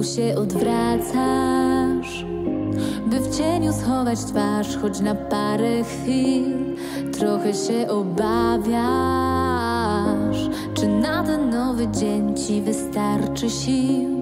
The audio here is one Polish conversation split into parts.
znowu się odwracasz By w cieniu schować twarz Choć na parę chwil Trochę się obawiasz. Czy na ten nowy dzień ci wystarczy sił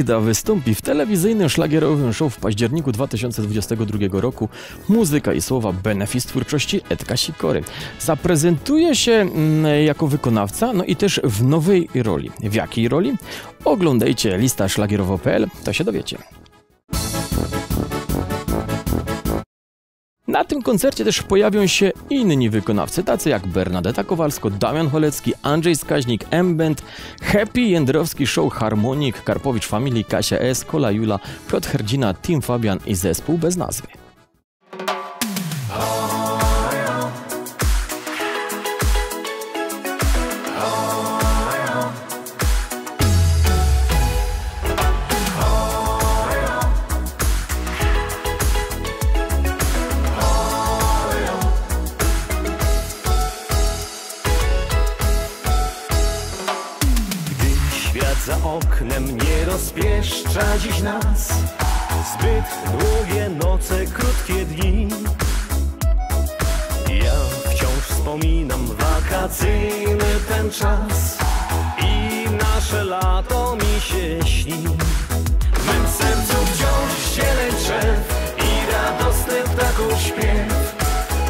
Magda wystąpi w telewizyjnym szlagierowym show w październiku 2022 roku. Muzyka i słowa benefis twórczości Edka Sikory. Zaprezentuje się mm, jako wykonawca, no i też w nowej roli. W jakiej roli? Oglądajcie lista szlagierowo.pl, to się dowiecie. Na tym koncercie też pojawią się inni wykonawcy, tacy jak Bernadetta Kowalsko, Damian Cholecki, Andrzej Skaźnik, M-Band, Happy, Jędrowski Show, Harmonik, Karpowicz Family, Kasia S, Kola Jula, Piotr Herdzina, Tim Fabian i zespół bez nazwy. Wakacyjny ten czas I nasze lato mi się śni. W mym sercu wciąż zieleń drzew I radosny ptaków śpiew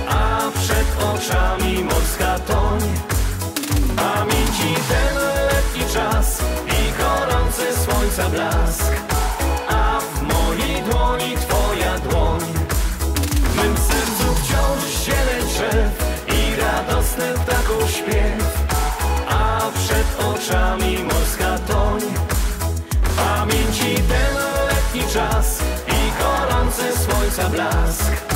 A przed oczami morska toń. Pamięci ten letni czas i gorący słońca blask, oczami morska toń. Pamięci ten letni czas i gorący słońca blask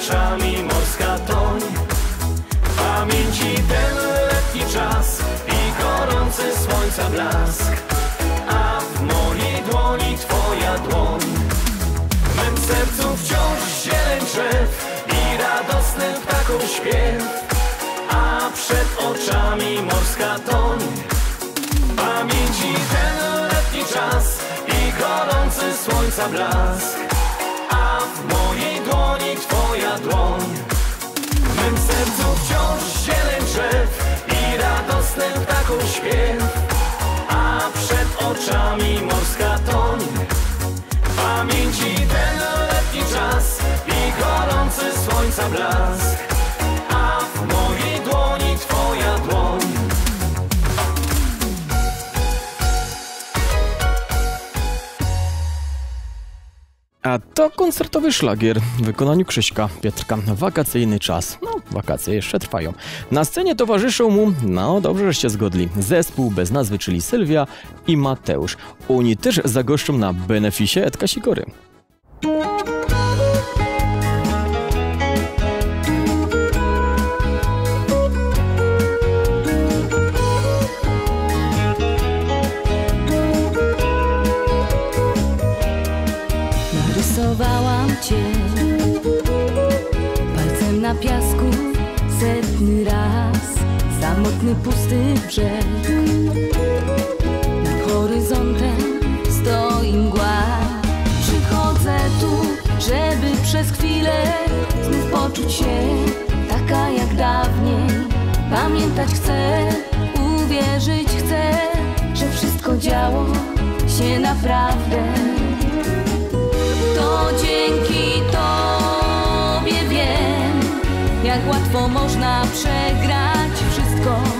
oczami morska toń. Pamięci ten letni czas i gorący słońca blask, a w mojej dłoni twoja dłoń. W mym sercu wciąż zieleń drzew i radosny ptaków śpiew, a przed oczami morska toń. Pamięci ten letni czas i gorący słońca blask, a w mojej dłoń. W mym sercu wciąż zieleń drzew i radosny ptaków śpiew, a przed oczami morska toń. Pamięci ten letni czas i gorący słońca blask, A to koncertowy szlagier w wykonaniu Krzyśka Pietrka. Wakacyjny czas. No, wakacje jeszcze trwają. Na scenie towarzyszą mu, no dobrze, żeście zgodli, zespół bez nazwy, czyli Sylwia i Mateusz. Oni też zagoszczą na beneficie Edka Sikory. Samotny pusty brzeg. Nad horyzontem stoi mgła. Przychodzę tu, żeby przez chwilę znów poczuć się taka jak dawniej. Pamiętać chcę, uwierzyć chcę, że wszystko działo się naprawdę. To dzięki Tobie wiem, jak łatwo można przegrać wszystko.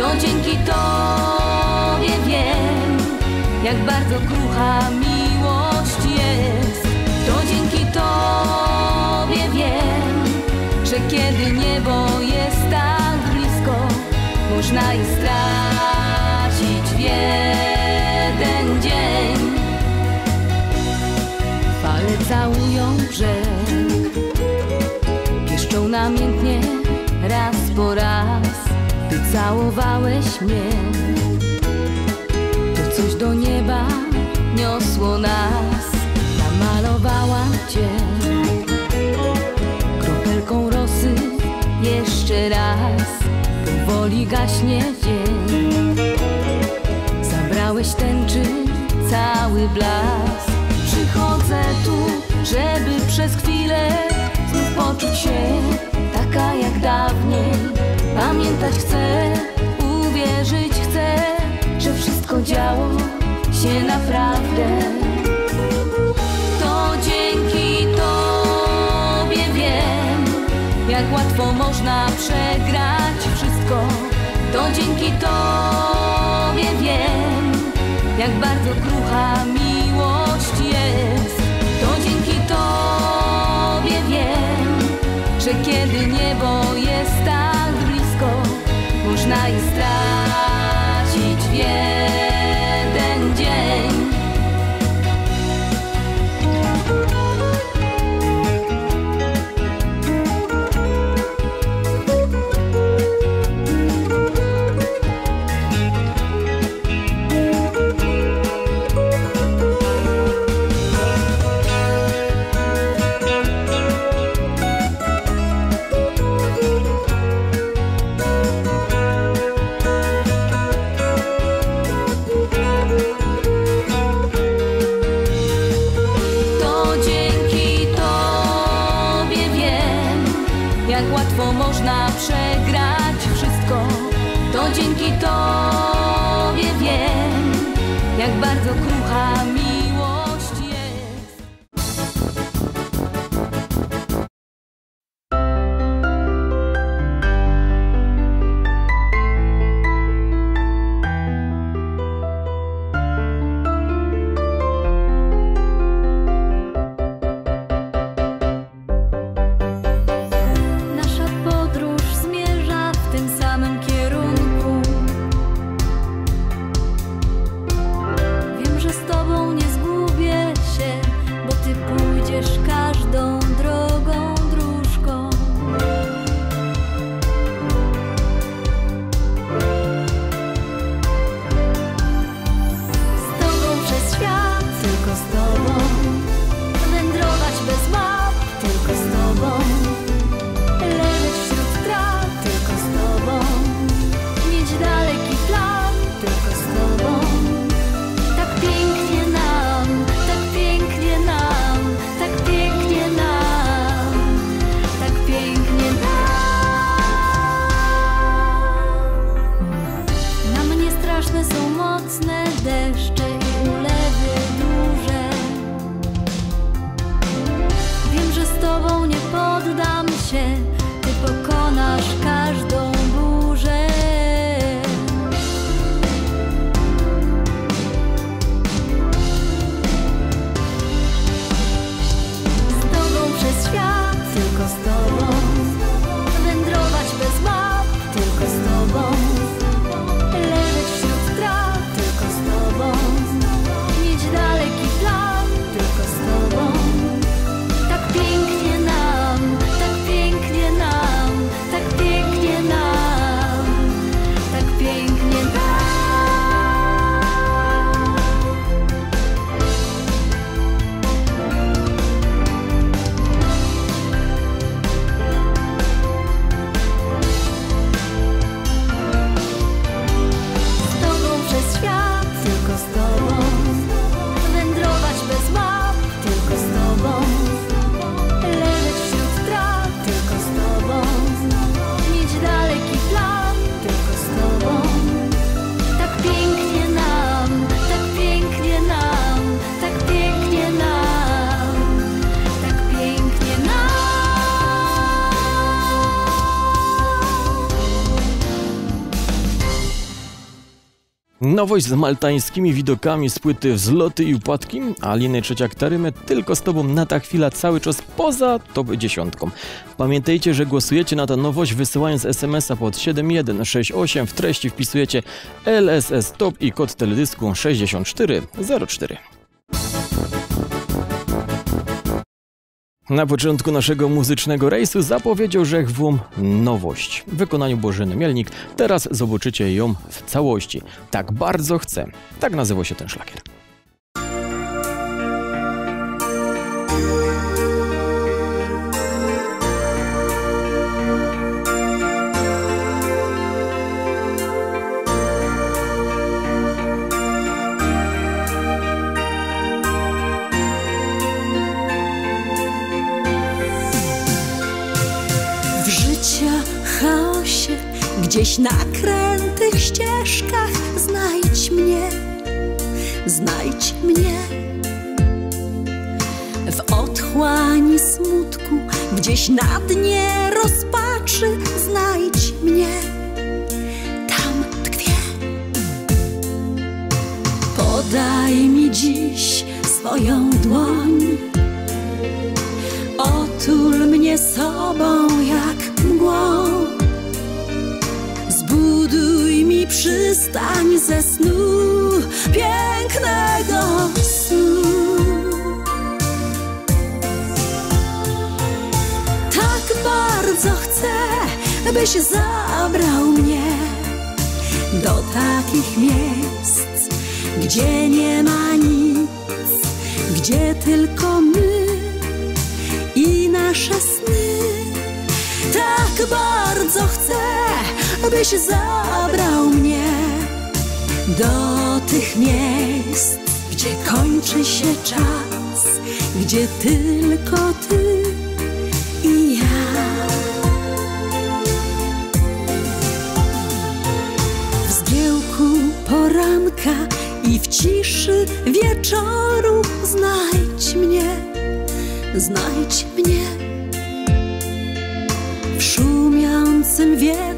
To dzięki Tobie wiem, jak bardzo krucha miłość jest. To dzięki Tobie wiem, że kiedy niebo jest tak blisko, można je stracić w jeden dzień. Fale całują brzeg Pieszczą namiętnie raz po raz całowałeś mnie. To coś do nieba niosło nas. Namalowałam cię. Kropelką rosy jeszcze raz. Powoli gaśnie dzień. Zabrałeś tęczy cały blask. Przychodzę tu, żeby przez chwilę poczuć się taka jak dawniej Chcę, uwierzyć chcę, że wszystko działo się naprawdę To dzięki Tobie wiem, jak łatwo można przegrać wszystko To dzięki Tobie wiem, jak bardzo krucha miłość jest. To dzięki Tobie wiem, że kiedy niebo je stracić w Nowość z maltańskimi widokami z płyty Wzloty i Upadki, Aliny Trzeciak Tarymet tylko z Tobą na ta chwila cały czas poza top dziesiątką. Pamiętajcie, że głosujecie na tę nowość wysyłając SMS-a pod 7168, w treści wpisujecie LSS Top i kod teledysku 6404. Na początku naszego muzycznego rejsu zapowiedział Rzechwum nowość w wykonaniu Bożyny Mielnik. Teraz zobaczycie ją w całości. Tak bardzo chcę. Tak nazywał się ten szlakier. Na krętych ścieżkach znajdź mnie, znajdź mnie. W otchłani smutku, gdzieś na dnie rozpaczy, znajdź mnie. Tam tkwię. Podaj mi dziś swoją dłoń. Otul mnie sobą przystań ze snu, pięknego snu. Tak bardzo chcę, byś zabrał mnie do takich miejsc, gdzie nie ma nic, gdzie tylko my i nasze sny. Tak bardzo chcę, byś zabrał mnie do tych miejsc, gdzie kończy się czas, gdzie tylko ty i ja. W zgiełku poranka i w ciszy wieczoru znajdź mnie, znajdź mnie w szumiącym wieku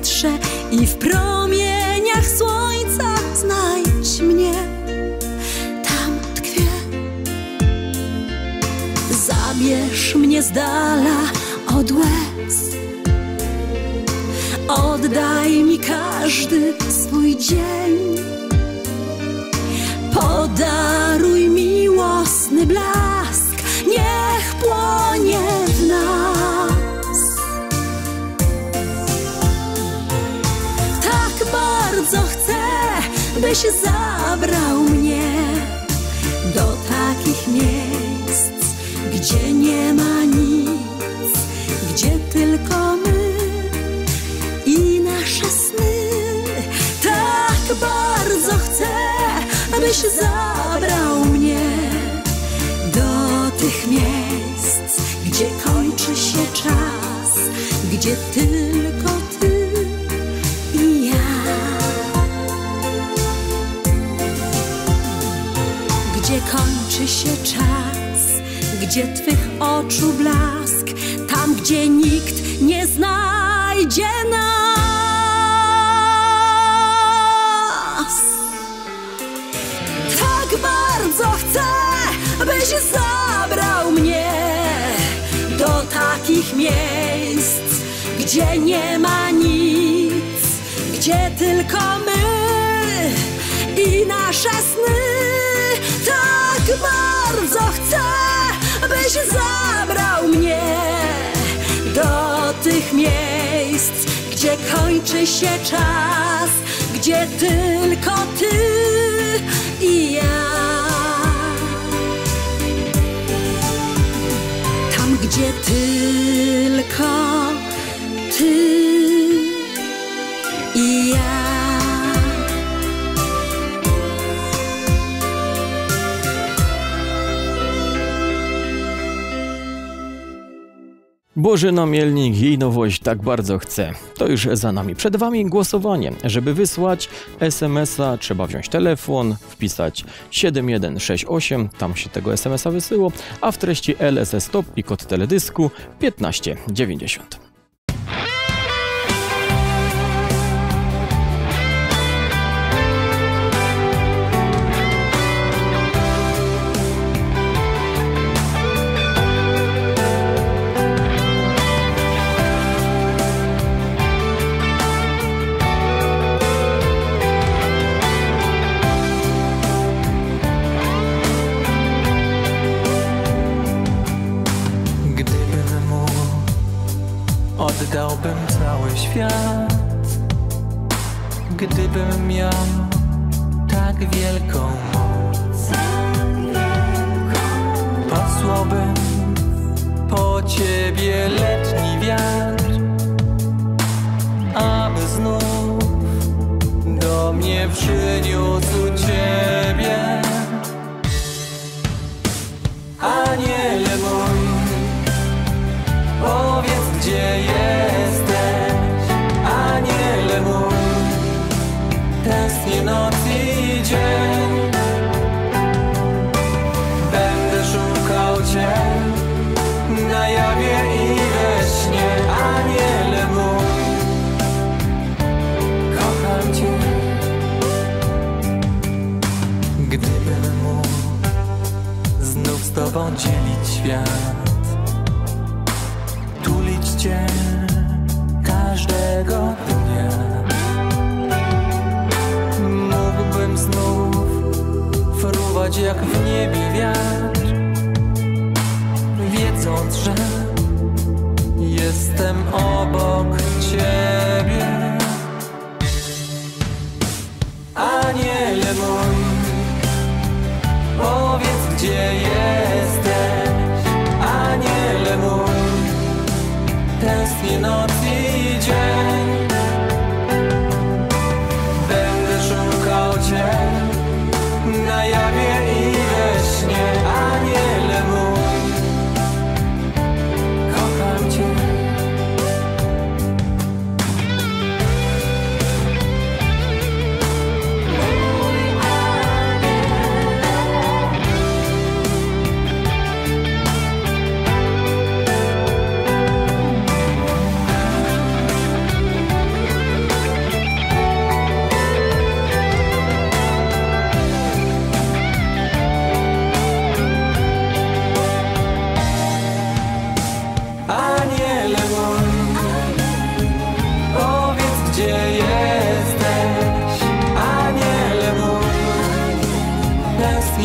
i w promieniach słońca znajdź mnie, tam tkwię. Zabierz mnie z dala od łez. Oddaj mi każdy swój dzień. Podaruj miłosny blask. Niech płonie byś zabrał mnie Do takich miejsc, gdzie nie ma nic Gdzie tylko my i nasze sny. Tak bardzo chcę, abyś zabrał mnie do tych miejsc, gdzie kończy się czas, gdzie tylko gdzie twych oczu blask, tam gdzie nikt nie znajdzie nas. Tak bardzo chcę, byś zabrał mnie do takich miejsc, gdzie nie ma nic, gdzie tylko my i nasze sny. Kończy się czas, gdzie tylko ty i ja. Tam, gdzie tylko Bożyna Mielnik, jej nowość tak bardzo chce. To już za nami. Przed Wami głosowanie. Żeby wysłać SMS-a, trzeba wziąć telefon, wpisać 7168, tam się tego SMS-a wysyło, a w treści LSS Stop i kod teledysku 1590. gdzie jesteś, aniele mój Tęsknię noc i dzień. Będę szukał Cię na jawie i we śnie Aniele mój, kocham Cię. Gdybym mógł znów z Tobą dzielić świat jak w niebie wiatr, wiedząc, że jestem obok Ciebie.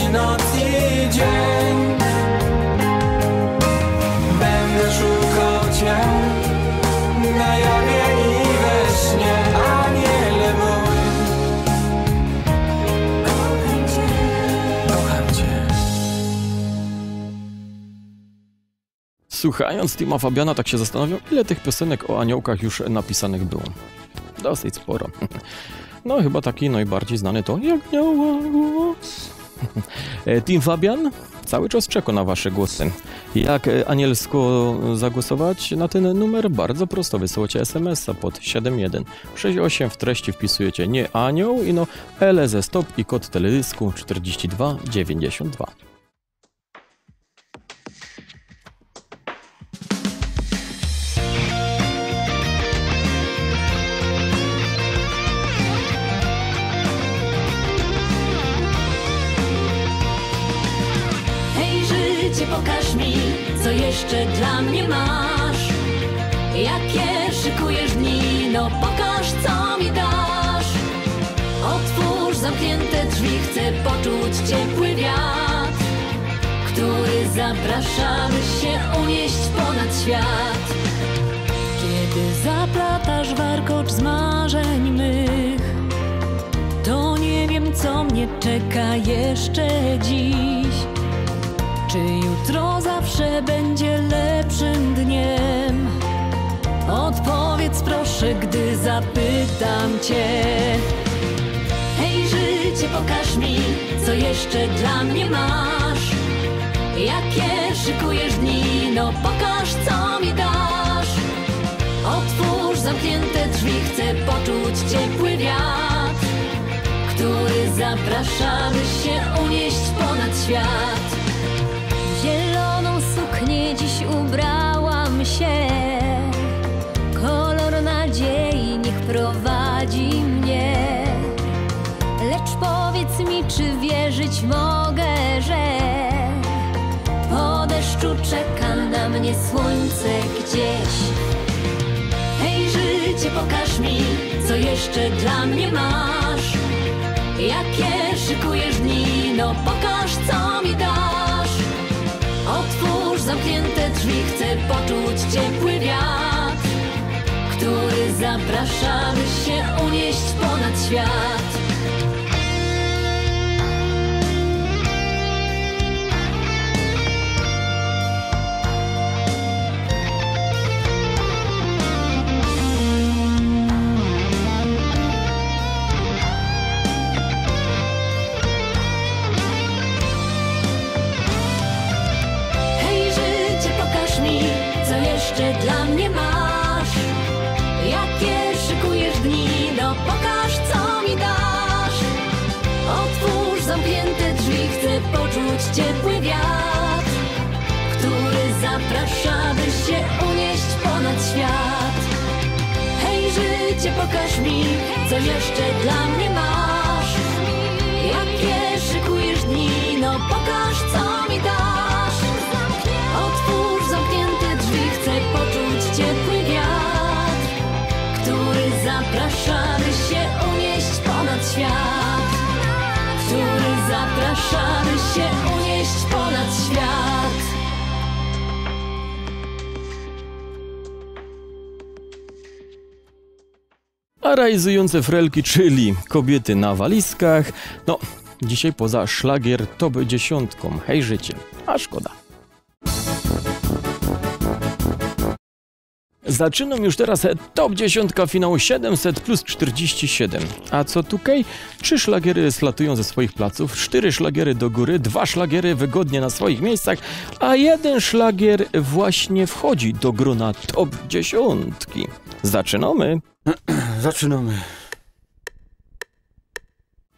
i noc i dzień. Będę szukał Cię na jawie i we śnie, aniele mój. Kocham Cię, kocham Cię. Słuchając Tima Fabiana tak się zastanawiam, ile tych piosenek o aniołkach już napisanych było. Dosyć sporo. No chyba taki najbardziej znany to Jak miała głos. E, Tim Fabian cały czas czeka na wasze głosy. Jak e, anielsko zagłosować na ten numer? Bardzo prosto. Wysyłacie SMS-a pod 7168. W treści wpisujecie nie anioł i no L ze stop i kod teledysku 4292. jeszcze dla mnie masz. Jakie szykujesz dni, no pokaż, co mi dasz. Otwórz zamknięte drzwi, chcę poczuć ciepły wiatr, który zaprasza, by się unieść ponad świat. Kiedy zaplatasz warkocz z marzeń mych, to nie wiem, co mnie czeka jeszcze dziś. Czy jutro zawsze będzie lepszym dniem? Odpowiedz proszę, gdy zapytam cię. Hej życie, pokaż mi, co jeszcze dla mnie masz. Jakie szykujesz dni, no pokaż, co mi dasz. Otwórz zamknięte drzwi, chcę poczuć ciepły wiatr, który zaprasza, by się unieść ponad świat. Słońce gdzieś. Hej życie, pokaż mi, co jeszcze dla mnie masz. Jakie szykujesz dni, no pokaż, co mi dasz. Otwórz zamknięte drzwi, chcę poczuć ciepły wiatr, który zaprasza, by się unieść ponad świat. A realizujące frelki, czyli kobiety na walizkach, no dzisiaj poza szlagier top dziesiątką. Hej życie, a szkoda. Zaczynam już teraz top 10 finału 700 plus 47. A co tutaj? Trzy szlagiery slatują ze swoich placów, cztery szlagiery do góry, dwa szlagiery wygodnie na swoich miejscach, a jeden szlagier właśnie wchodzi do grona top 10. Zaczynamy. Zaczynamy.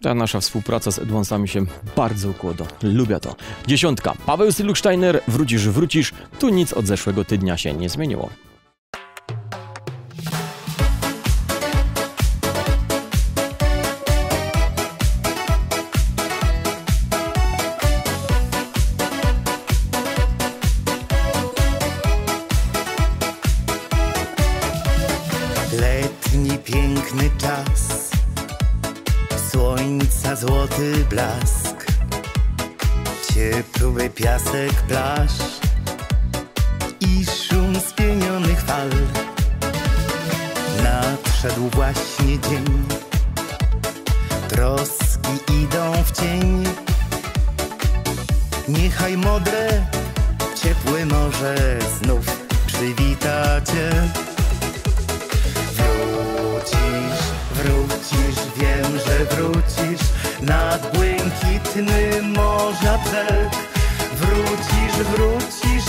Ta nasza współpraca z Edwansami się bardzo układa. Lubię to. Dziesiątka. Paweł Siluksteiner, wrócisz, wrócisz. Tu nic od zeszłego tygodnia się nie zmieniło.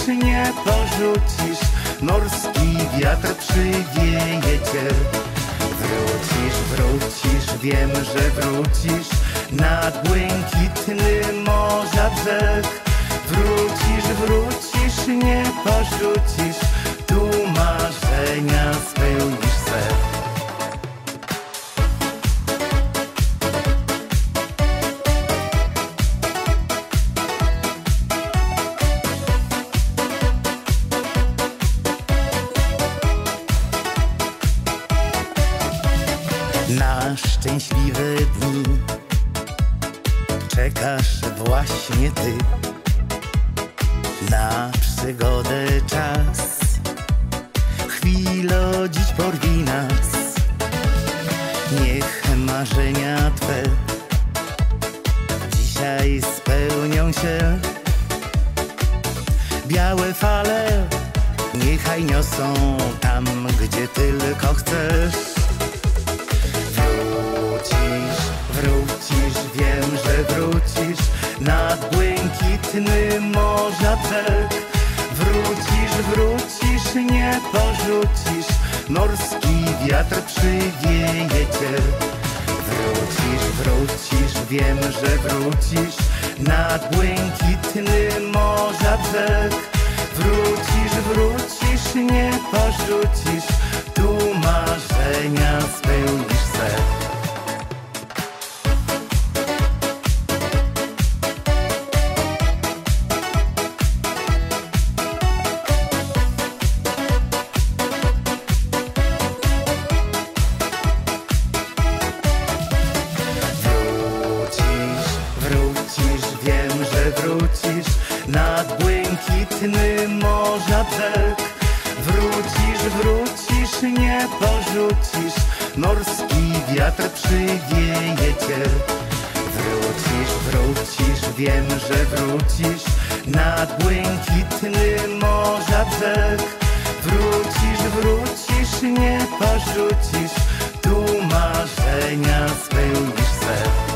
Nie porzucisz, morski wiatr przywieje cię. Wrócisz, wrócisz, wiem, że wrócisz nad błękitny morza brzeg. Wrócisz, wrócisz, nie porzucisz, tu marzenia spełnisz Na przygodę czas, chwilo dziś porwi nas. Niech marzenia twe dzisiaj spełnią się. Białe fale niechaj niosą tam, gdzie tylko chcesz. Nad błękitny morza brzeg. Wrócisz, wrócisz, nie porzucisz, morski wiatr przywieje cię. Wrócisz, wrócisz, wiem, że wrócisz nad błękitny morza brzeg. Wrócisz, wrócisz, nie porzucisz, tu marzenia spełnisz se. Wrócisz nad błękitny morza brzeg. Wrócisz, wrócisz, nie porzucisz, morski wiatr przywieje cię. Wrócisz, wrócisz, wiem, że wrócisz nad błękitny morza brzeg. Wrócisz, wrócisz, nie porzucisz, tu marzenia spełnisz se.